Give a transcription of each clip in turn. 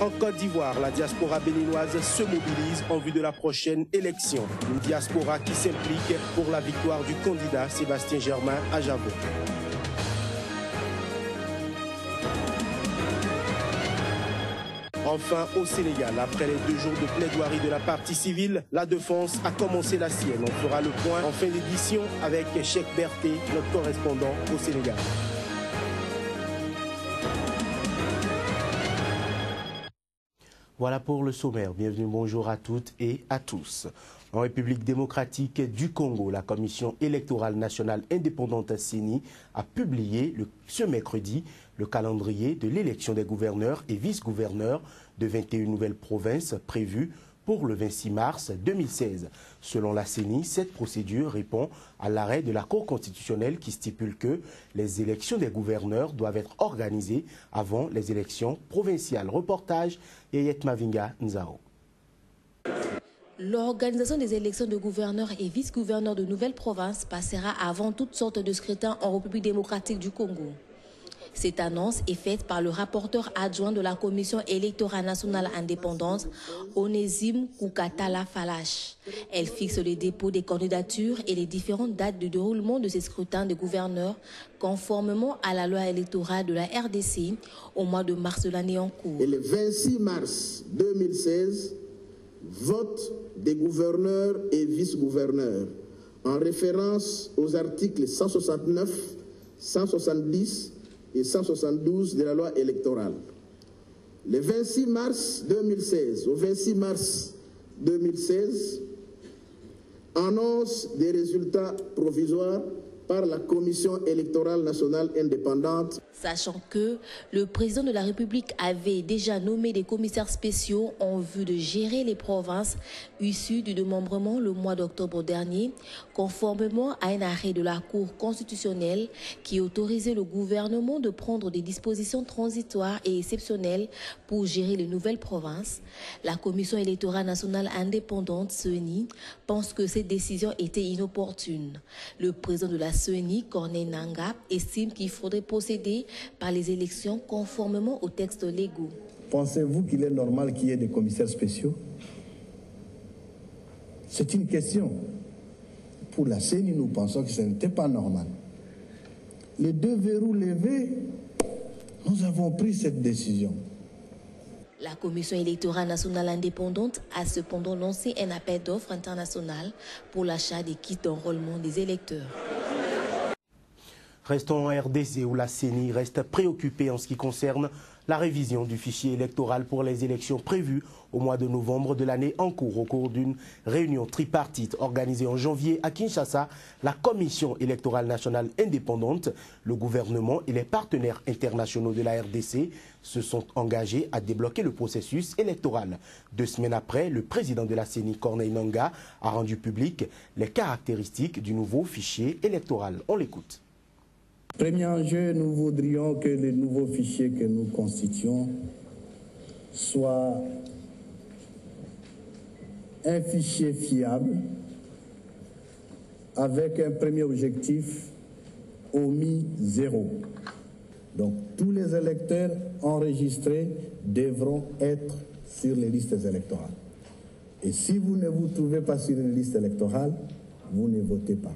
En Côte d'Ivoire, la diaspora béninoise se mobilise en vue de la prochaine élection. Une diaspora qui s'implique pour la victoire du candidat Sébastien Germain à Javot. Enfin, au Sénégal, après les deux jours de plaidoirie de la partie civile, la défense a commencé la sienne. On fera le point en fin d'édition avec Cheikh Berthet, notre correspondant au Sénégal. Voilà pour le sommaire. Bienvenue, bonjour à toutes et à tous. En République démocratique du Congo, la Commission électorale nationale indépendante CENI a publié ce mercredi le calendrier de l'élection des gouverneurs et vice-gouverneurs de 21 nouvelles provinces prévues pour le 26 mars 2016. Selon la CENI, cette procédure répond à l'arrêt de la Cour constitutionnelle qui stipule que les élections des gouverneurs doivent être organisées avant les élections provinciales. Reportage Yayet Mavinga Nzao. L'organisation des élections de gouverneurs et vice-gouverneurs de nouvelles provinces passera avant toutes sortes de scrutins en République démocratique du Congo. Cette annonce est faite par le rapporteur adjoint de la Commission électorale nationale indépendante, Onésime Koukatala Falash. Elle fixe le dépôt des candidatures et les différentes dates de déroulement de ces scrutins de gouverneurs conformément à la loi électorale de la RDC au mois de mars de l'année en cours. Et le 26 mars 2016, vote des gouverneurs et vice-gouverneurs en référence aux articles 169, 170 et 172 de la loi électorale. Le 26 mars 2016 au 26 mars 2016, annonce des résultats provisoires par la Commission électorale nationale indépendante. Sachant que le président de la République avait déjà nommé des commissaires spéciaux en vue de gérer les provinces issues du démembrement le mois d'octobre dernier, conformément à un arrêt de la Cour constitutionnelle qui autorisait le gouvernement de prendre des dispositions transitoires et exceptionnelles pour gérer les nouvelles provinces, la Commission électorale nationale indépendante, CENI, pense que cette décision était inopportune. Le président de la CENI, Corneille Nanga, estime qu'il faudrait procéder par les élections conformément aux textes légaux. Pensez-vous qu'il est normal qu'il y ait des commissaires spéciaux? C'est une question. Pour la CENI, nous pensons que ce n'était pas normal. Les deux verrous levés, nous avons pris cette décision. La Commission électorale nationale indépendante a cependant lancé un appel d'offres international pour l'achat des kits d'enrôlement des électeurs. Restons en RDC où la CENI reste préoccupée en ce qui concerne la révision du fichier électoral pour les élections prévues au mois de novembre de l'année en cours. Au cours d'une réunion tripartite organisée en janvier à Kinshasa, la Commission électorale nationale indépendante, le gouvernement et les partenaires internationaux de la RDC se sont engagés à débloquer le processus électoral. Deux semaines après, le président de la CENI, Corneille Nanga, a rendu public les caractéristiques du nouveau fichier électoral. On l'écoute. Premier enjeu, nous voudrions que le nouveau fichier que nous constituons soit un fichier fiable avec un premier objectif omis zéro. Donc tous les électeurs enregistrés devront être sur les listes électorales. Et si vous ne vous trouvez pas sur une liste électorale, vous ne votez pas.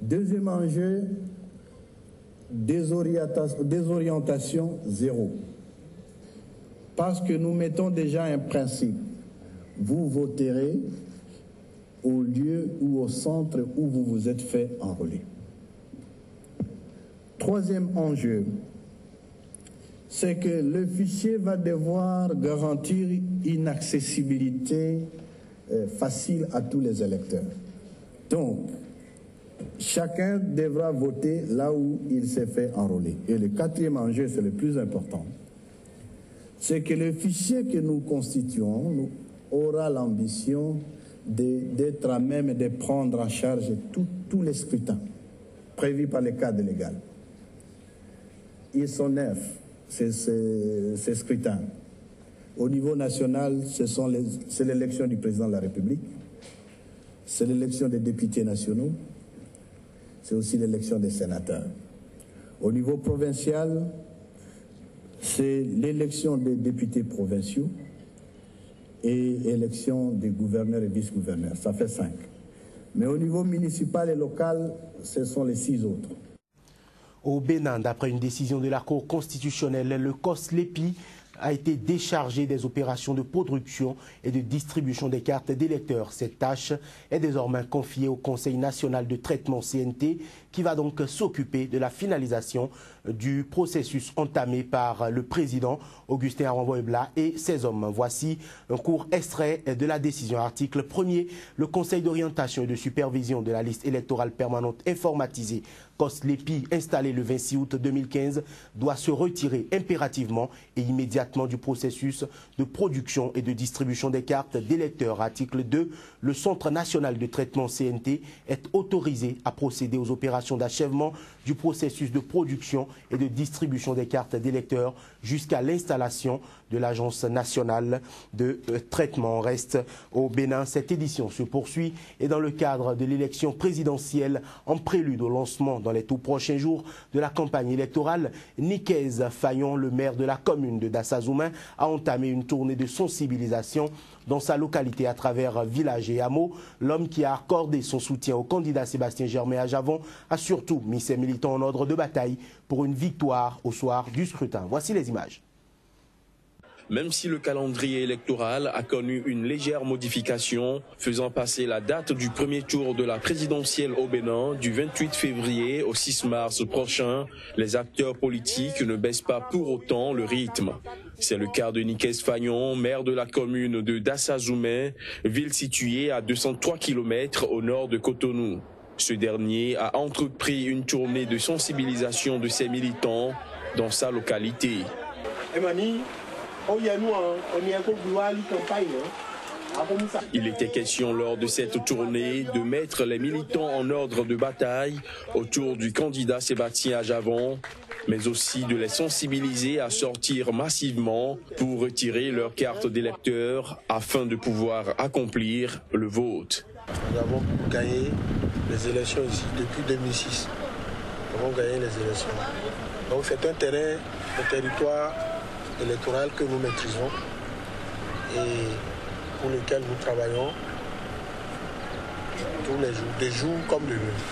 Deuxième enjeu, désorientation, zéro. Parce que nous mettons déjà un principe. Vous voterez au lieu ou au centre où vous vous êtes fait enrôler. Troisième enjeu, c'est que le fichier va devoir garantir une accessibilité euh, facile à tous les électeurs. Donc, chacun devra voter là où il s'est fait enrôler. Et le quatrième enjeu, c'est le plus important, c'est que le fichier que nous constituons aura l'ambition d'être à même de prendre en charge tous les scrutins prévus par le cadre légal. Ils sont neuf, ces scrutins. Au niveau national, c'est l'élection du président de la République, c'est l'élection des députés nationaux, c'est aussi l'élection des sénateurs. Au niveau provincial, c'est l'élection des députés provinciaux et l'élection des gouverneurs et vice-gouverneurs. Ça fait cinq. Mais au niveau municipal et local, ce sont les six autres. Au Bénin, d'après une décision de la Cour constitutionnelle, le COSLEPI a été déchargé des opérations de production et de distribution des cartes d'électeurs. Cette tâche est désormais confiée au Conseil national de traitement CNT qui va donc s'occuper de la finalisation du processus entamé par le président Augustin Aramboebla et ses hommes. Voici un court extrait de la décision. Article 1er, le Conseil d'orientation et de supervision de la liste électorale permanente informatisée COSLEPI, installé le 26 août 2015, doit se retirer impérativement et immédiatement du processus de production et de distribution des cartes d'électeurs. Article 2, le Centre national de traitement CNT est autorisé à procéder aux opérations d'achèvement du processus de production et de distribution des cartes d'électeurs jusqu'à l'installation de l'Agence nationale de euh, traitement. reste au Bénin. Cette édition se poursuit et dans le cadre de l'élection présidentielle en prélude au lancement dans les tout prochains jours de la campagne électorale, Nikez Fayon, le maire de la commune de Dassazoumin, a entamé une tournée de sensibilisation dans sa localité à travers village et hameaux. L'homme qui a accordé son soutien au candidat Sébastien Germain à Javon a surtout mis ses militants en ordre de bataille pour une victoire au soir du scrutin. Voici les images. Même si le calendrier électoral a connu une légère modification, faisant passer la date du premier tour de la présidentielle au Bénin du 28 février au 6 mars prochain, les acteurs politiques ne baissent pas pour autant le rythme. C'est le cas de Nikes Fagnon, maire de la commune de Dassazoumé, ville située à 203 km au nord de Cotonou. Ce dernier a entrepris une tournée de sensibilisation de ses militants dans sa localité. Il était question lors de cette tournée de mettre les militants en ordre de bataille autour du candidat Sébastien Ajavon, mais aussi de les sensibiliser à sortir massivement pour retirer leur carte d'électeur afin de pouvoir accomplir le vote. Nous avons gagné les élections ici depuis 2006. Nous avons gagné les élections. Donc c'est un terrain, un territoire électoral que nous maîtrisons et pour lequel nous travaillons tous les jours, des jours comme de nuit.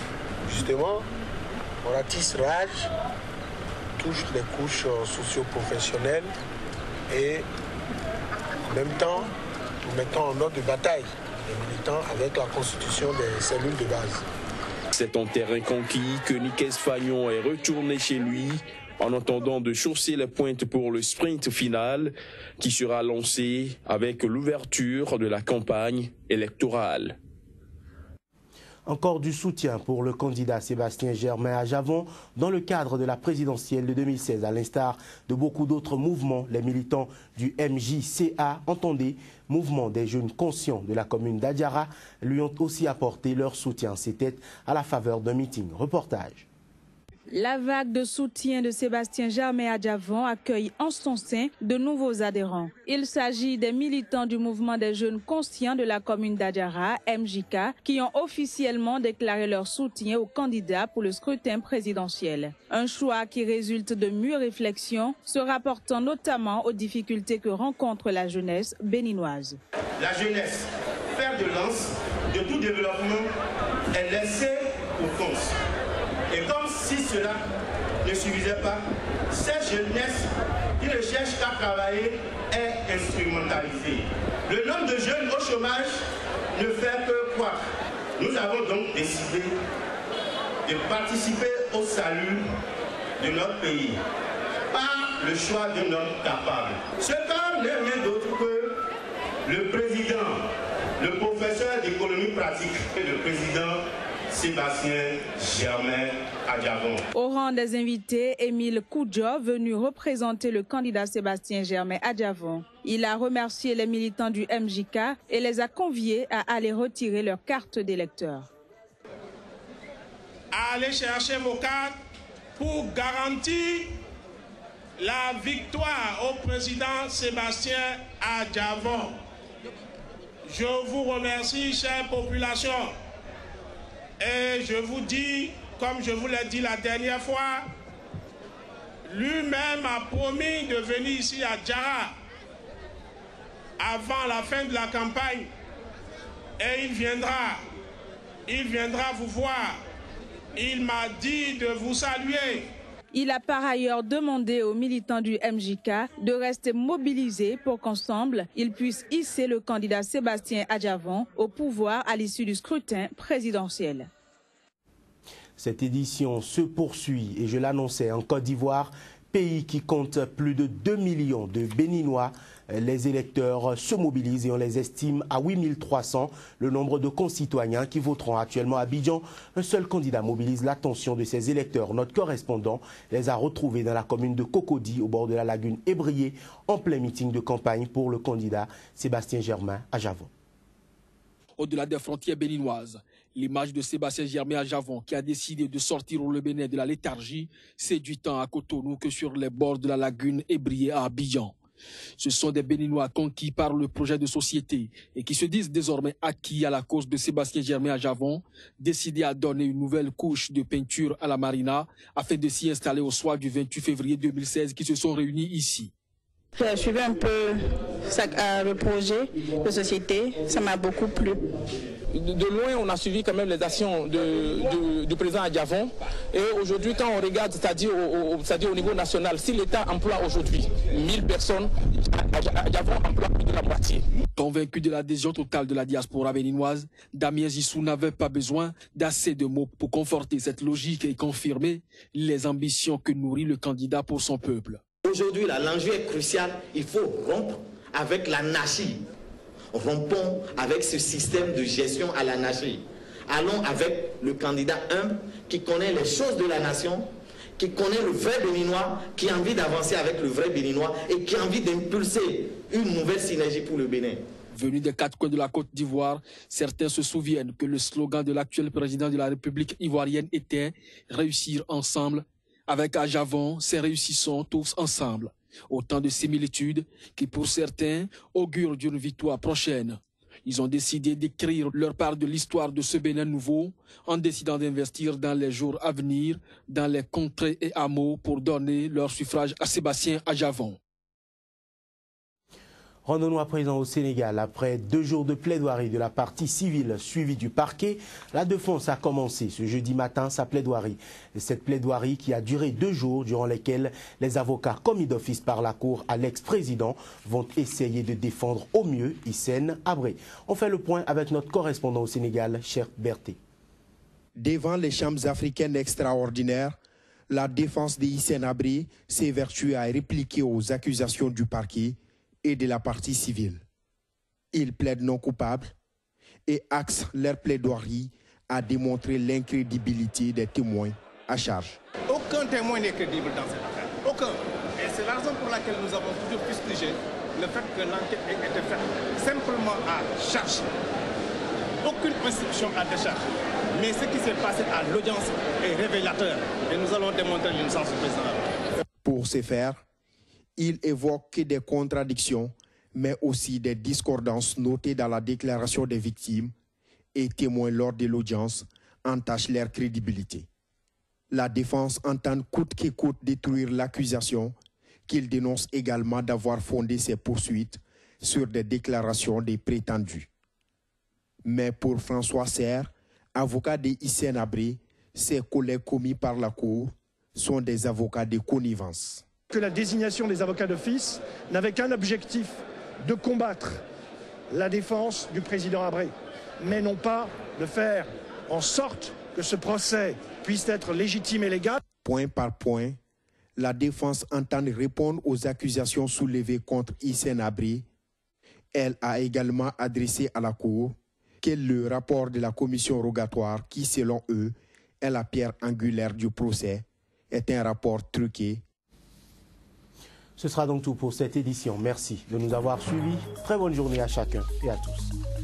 Justement, on rage, touche les couches socio-professionnelles et en même temps, nous mettons en ordre de bataille les militants avec la constitution des cellules de base. C'est en terrain conquis que Niquez Fagnon est retourné chez lui en attendant de chausser les pointes pour le sprint final qui sera lancé avec l'ouverture de la campagne électorale. Encore du soutien pour le candidat Sébastien Germain à Javon dans le cadre de la présidentielle de 2016. À l'instar de beaucoup d'autres mouvements, les militants du MJCA, entendez, mouvement des jeunes conscients de la commune d'Adiara, lui ont aussi apporté leur soutien. C'était à la faveur d'un meeting. Reportage. La vague de soutien de Sébastien Germain Adjavon accueille en son sein de nouveaux adhérents. Il s'agit des militants du mouvement des jeunes conscients de la commune d'Adjara, MJK, qui ont officiellement déclaré leur soutien au candidat pour le scrutin présidentiel. Un choix qui résulte de mûres réflexions, se rapportant notamment aux difficultés que rencontre la jeunesse béninoise. La jeunesse, faire de lance de tout développement, est laissée pour tous. Et comme si cela ne suffisait pas, cette jeunesse qui ne cherche qu'à travailler est instrumentalisée. Le nombre de jeunes au chômage ne fait que croître. Nous avons donc décidé de participer au salut de notre pays par le choix d'un homme capable. Ce homme n'est rien d'autre que le président, le professeur d'économie pratique et le président Sébastien Germain Au rang des invités, Émile Koudjo, venu représenter le candidat Sébastien Germain Adjavon. Il a remercié les militants du MJK et les a conviés à aller retirer leur carte d'électeur. Allez chercher vos cartes pour garantir la victoire au président Sébastien Adjavon. Je vous remercie, chère population. Et je vous dis, comme je vous l'ai dit la dernière fois, lui-même a promis de venir ici à Djara avant la fin de la campagne. Et il viendra, il viendra vous voir. Il m'a dit de vous saluer. Il a par ailleurs demandé aux militants du MJK de rester mobilisés pour qu'ensemble, ils puissent hisser le candidat Sébastien Adjavon au pouvoir à l'issue du scrutin présidentiel. Cette édition se poursuit et je l'annonçais en Côte d'Ivoire, pays qui compte plus de 2 millions de Béninois. Les électeurs se mobilisent et on les estime à 8300 le nombre de concitoyens qui voteront actuellement à Abidjan. Un seul candidat mobilise l'attention de ces électeurs. Notre correspondant les a retrouvés dans la commune de Cocody au bord de la lagune Ébrié en plein meeting de campagne pour le candidat Sébastien Germain à Javon. Au-delà des frontières béninoises, L'image de Sébastien Germain à Javon, qui a décidé de sortir le Bénin de la léthargie, séduit tant à Cotonou que sur les bords de la lagune ébriée à Abidjan. Ce sont des Béninois conquis par le projet de société et qui se disent désormais acquis à la cause de Sébastien Germain à Javon, décidés à donner une nouvelle couche de peinture à la marina afin de s'y installer au soir du 28 février 2016 qui se sont réunis ici. J'ai suivi un peu le projet de société, ça m'a beaucoup plu de loin, on a suivi quand même les actions du président Adjavon. Et aujourd'hui, quand on regarde, c'est-à-dire au, au, niveau national, si l'État emploie aujourd'hui 1000 personnes, Adjavon emploie plus de la moitié. Convaincu de l'adhésion totale de la diaspora béninoise, Damien Zissou n'avait pas besoin d'assez de mots pour conforter cette logique et confirmer les ambitions que nourrit le candidat pour son peuple. Aujourd'hui, l'enjeu est crucial. Il faut rompre avec la l'anarchie rompons avec ce système de gestion à la nation. Allons avec le candidat humble qui connaît les choses de la nation, qui connaît le vrai béninois, qui a envie d'avancer avec le vrai béninois et qui a envie d'impulser une nouvelle synergie pour le Bénin. Venu des quatre coins de la Côte d'Ivoire, certains se souviennent que le slogan de l'actuel président de la République ivoirienne était Réussir ensemble. Avec Ajavon, c'est réussissons tous ensemble. Autant de similitudes qui, pour certains, augurent d'une victoire prochaine. Ils ont décidé d'écrire leur part de l'histoire de ce Bénin nouveau en décidant d'investir dans les jours à venir, dans les contrées et hameaux pour donner leur suffrage à Sébastien Ajavon. Rendons-nous à présent au Sénégal. Après deux jours de plaidoirie de la partie civile suivie du parquet, la défense a commencé ce jeudi matin sa plaidoirie. Cette plaidoirie qui a duré deux jours durant lesquels les avocats commis d'office par la Cour à l'ex-président vont essayer de défendre au mieux Hissène Abré. On fait le point avec notre correspondant au Sénégal, cher Berthe. Devant les chambres africaines extraordinaires, la défense de Hissène Abré s'est vertuée à répliquer aux accusations du parquet et de la partie civile. Ils plaident non coupables et axent leur plaidoirie à démontrer l'incrédibilité des témoins à charge. Aucun témoin n'est crédible dans cette affaire. Aucun. Et c'est la raison pour laquelle nous avons toujours fustigé le fait que l'enquête ait été faite simplement à charge. Aucune instruction à décharge. Mais ce qui s'est passé à l'audience est révélateur. Et nous allons démontrer l'innocence du président. Pour ce faire, il évoque des contradictions, mais aussi des discordances notées dans la déclaration des victimes et témoins lors de l'audience entachent leur crédibilité. La défense entend coûte que coûte détruire l'accusation qu'il dénonce également d'avoir fondé ses poursuites sur des déclarations des prétendus. Mais pour François Serre, avocat de Hissène Abré, ses collègues commis par la Cour sont des avocats de connivence que la désignation des avocats d'office n'avait qu'un objectif, de combattre la défense du président Abré, mais non pas de faire en sorte que ce procès puisse être légitime et légal. Point par point, la défense entend répondre aux accusations soulevées contre Hissène Abré. Elle a également adressé à la Cour que le rapport de la commission rogatoire, qui selon eux est la pierre angulaire du procès, est un rapport truqué ce sera donc tout pour cette édition. Merci de nous avoir suivis. Très bonne journée à chacun et à tous.